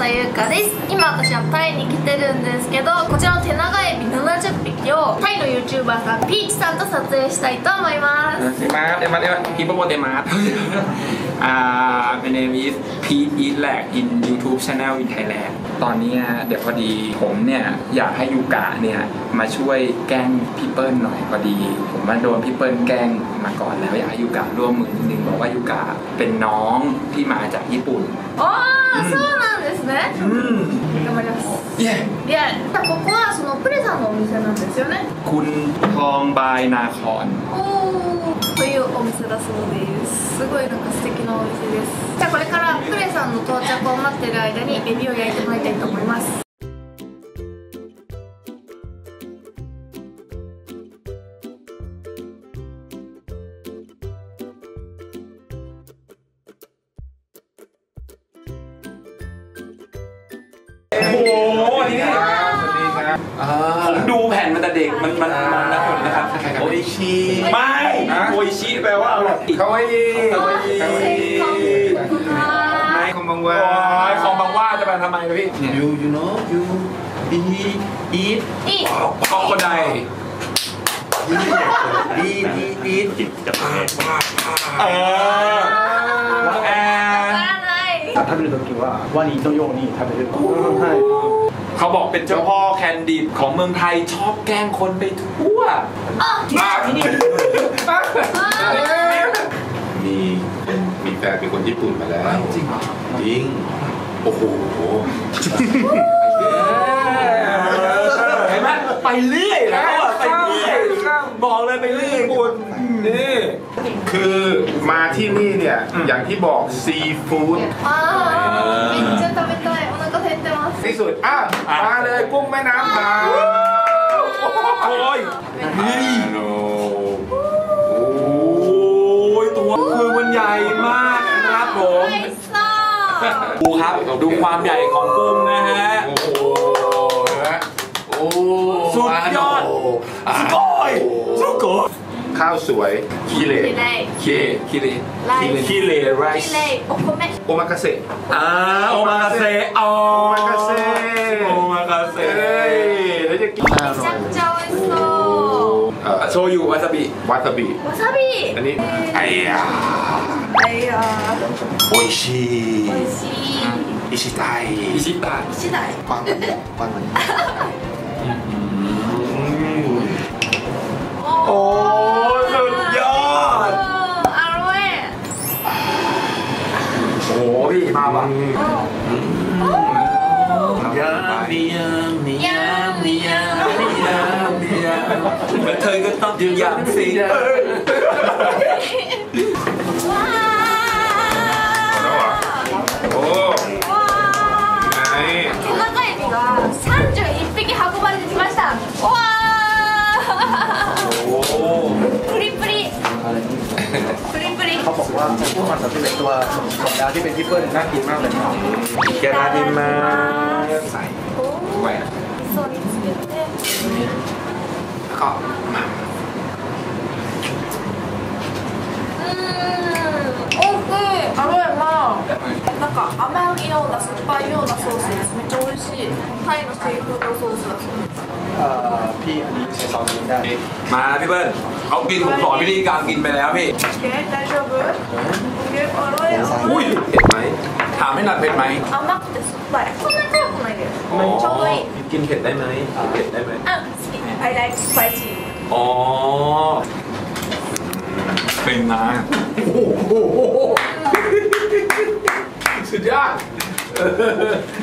田優香です今私はタイに来てるんですけどこちらの手長エビ70匹をタイの YouTuber さんピーチさんと撮影したいと思います เดมาร์เดมาร์เดมาร์ฮิปโปโปเตมาร์อ่า my name is Pete Eat Lag in YouTube channel in Thailand ตอนเนี้ยเดี๋ยวพอดีผมเนี่ยอยากให้ยูกะเนี่ยมาช่วยแกล้งพี่เปิ้ลหน่อยพอดี ผมมาโดนพี่เปิ้ลแกล้งมาก่อนแล้วอยากให้ยูกะร่วมมือนิดนึงบอกว่ายูกะเป็นน้องที่มาจากญี่ปุ่น おーそうなん ะ ですね อืม 頑張ります เย้ いやここはそのプレさんのお店なんですよね คุณทองบายนาคอน おーというお店だそうですすごいなんか素敵なお店ですじゃあこれからプレさんの到着を待ってる間にエビを焼いてもらいたいと思います ผมดูแผ่นมันแต่เด็กมันมันมันนะครับโออิชิไม่โออิชิแปลว่าอร่อยคาวาอิคาอิไม่คอมบังว่าคอมบังว่าจะไปทำไมพี่ you you know you eat eat คอคนใดดีดีอีจิตจะพาเออแอนถ้าเป็นตัวกิว่าว่านี้ต้องโยกนี่ถ้าเป็นตัว เขาบอกเป็นเจ้าพ่อแคนดิดของเมืองไทยชอบแกล้งคนไปทั่วあมาที่นี่มีมีแฟนเป็นคนญี่ปุ่นมาแล้วจริงเหรอจริงโอ้โหเห็นไหมไปเรื่อยนะเขาอะไปเรื่อยบอกเลยไปเรื่อยคุณนี่คือมาที่นี่เนี่ยอย่างที่บอกซีฟู้ด ที่สุดอะมาเลยกุ้งแม่น้ำมาโอ้ยนี่โอ้ยตัวคือมันใหญ่มากครับผมดูครับดูความใหญ่ของกุ้งนะฮะโอ้สุดยอดสุดยอดสุดยอด ข้าวสวยคิเลคิเลเคคิเลไรคิเลไรคิเลโอโคเมะโอมากาเซอ่าโอมากาเซโอมากาเซโอมากาเซแล้วจะกินอะไรจังโซโชยุวาซาบิวาซาบิวาซาบิอันนี้ไอ้ยาไอ้ยาโอชิโอชิอิชิตายอิชิตายอิชิตายปังปังาว่ะยาเมียามียามียามียามียแล้วเธอก็ต้องอยืนยันสิ ว่าพวกมันสำเร็จตัวธรรมดาที่เป็นที่เปิ้ลน่ากินมากเลยครับ แกนาดิมาใส่ お แหว ー น 味噌につけて แล้วก็มา うーんおいしいアロエがなんか甘いような酸っぱいようなソースですめっちゃ美味しいタイのシーフードソースだそうです เอ่อ พี่อันนี้ใช้ซอสกินได้มาพี่เบิ้ลเขากินผมสอนวิธีการกินไปแล้วพี่เก๋ได้เยอะเบิ้ลเก๋อร่อยอุ้ยเผ็ดไหมถามให้หนักเผ็ดไหมเอามากแต่สุดไปคนนั้นก็คนไหนเดียวชอบด้วยกินเผ็ดได้ไหมเผ็ดได้ไหมอะ I like spicy อ๋อเป็นนะโอ้โหสุดยอด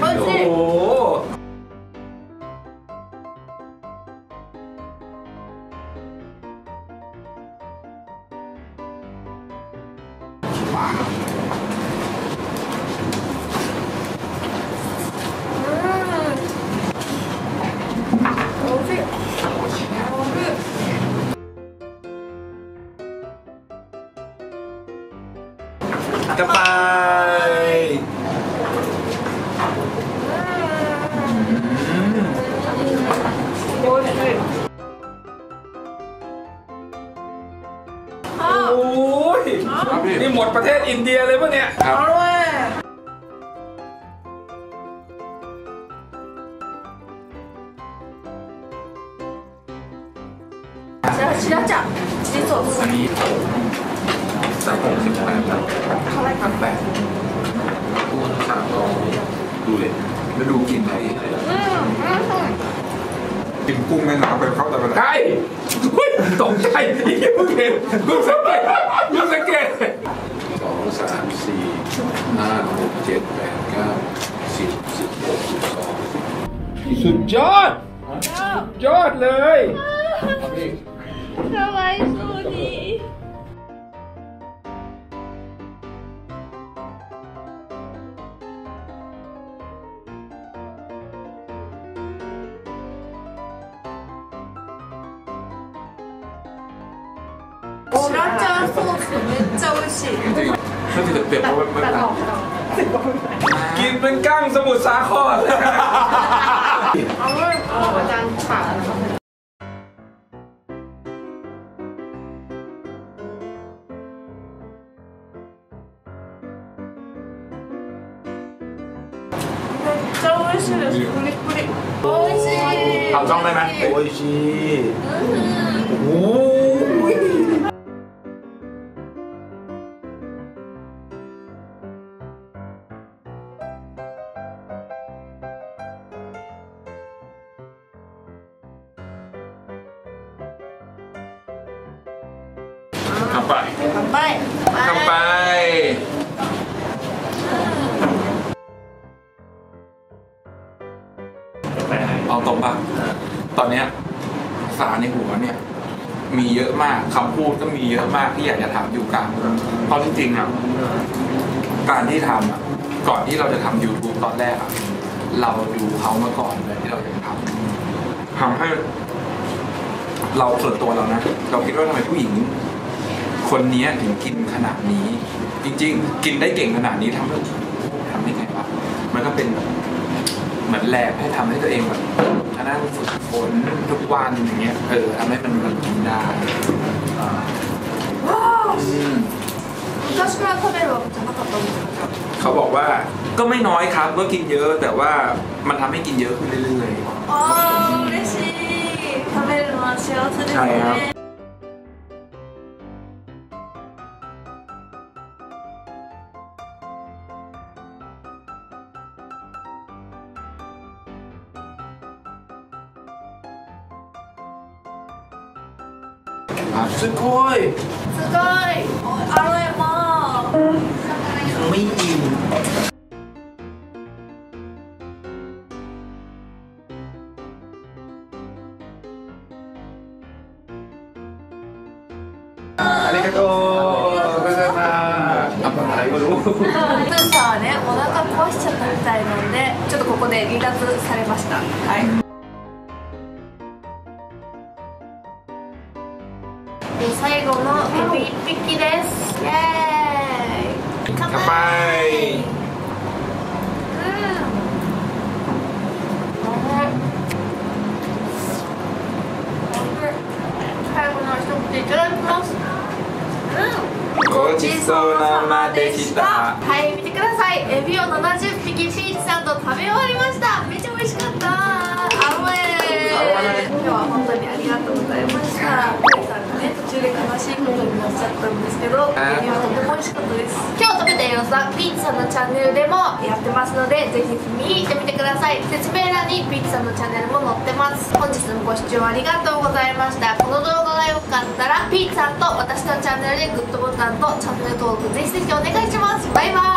โอ้ หมดประเทศอินเดียเลยปะเนี่ยเอาละว่าชิราจับชิโซอัดสี่สามหกสิบแปดครับเท่าไรแปดตัวสามร้อดูเลยแล้วดูกินไหนกินกุ้งแม่น้ำไปเข้าแต่ไปใช่ตกใจอีกเพิ่งเห็นเพิ่งสังเกตเพิ่สังเกต ห้าหกเจ็ดแปดเก้าสิบสิบหกสิบสอง สุดยอด สุดยอดเลย かわいそうにシラチャソースめっちゃ美味しい ก็จะ กว่ากินเป็นกั้งสมุทรสาครเอาเลยอาจารย์ฝากอะไรโอ้ยทำช่องได้ไหมโอ้ยชีโอ้ มากคำพูดก็มีเยอะมากที่อยากจะถามอยู่กลางเพราะจริงๆอะการที่ทำอะก่อนที่เราจะทำ YouTube ตอนแรกอะเราดูเขามาก่อนเลยที่เราจะทำทำให้ เราส่วนตัวเรานะเราคิดว่าทำไมผู้หญิง คนนี้ถึงกินขนาดนี้ จริง ๆ กินได้เก่งขนาดนี้ทำได้ทำได้ไงวะมันก็เป็นเหมือนแลบให้ทำให้ตัวเองแบบนนั้นฝึกฝน วันอย่างเงี้ยเออทำให้มันแบบกินได้อ่า わあ อืม 昔から食べるわけじゃなかったんですか เขาบอกว่าก็ไม่น้อยครับก็กินเยอะ แต่ว่ามันทำให้กินเยอะขึ้นเรื่อย あー嬉しい食べるのは幸せですはいはね すごい。すごい。あれもういい ありがとうございます。あっなるプーさ んはねお腹壊しちゃったみたいなんでちょっとここで離脱されました。はい。最後のエビ一匹です。イエーイ。乾杯。い、うん、うさはい見てください。エビを70匹しんいちさんと食べ終わりました。めっちゃ美味しかった。甘え今日は本当にありがとうございました。ね途中で悲しいことになっちゃったんですけどエビはとても美味しかったです。今日食べた様子はピーチさんのチャンネルでもやってますのでぜひ見に行ってみてください。説明欄にピーチさんのチャンネルも載ってます。本日もご視聴ありがとうございました。この動画が良かったらピーチさんと私のチャンネルでグッドボタンとチャンネル登録ぜひぜひお願いします。バイバーイ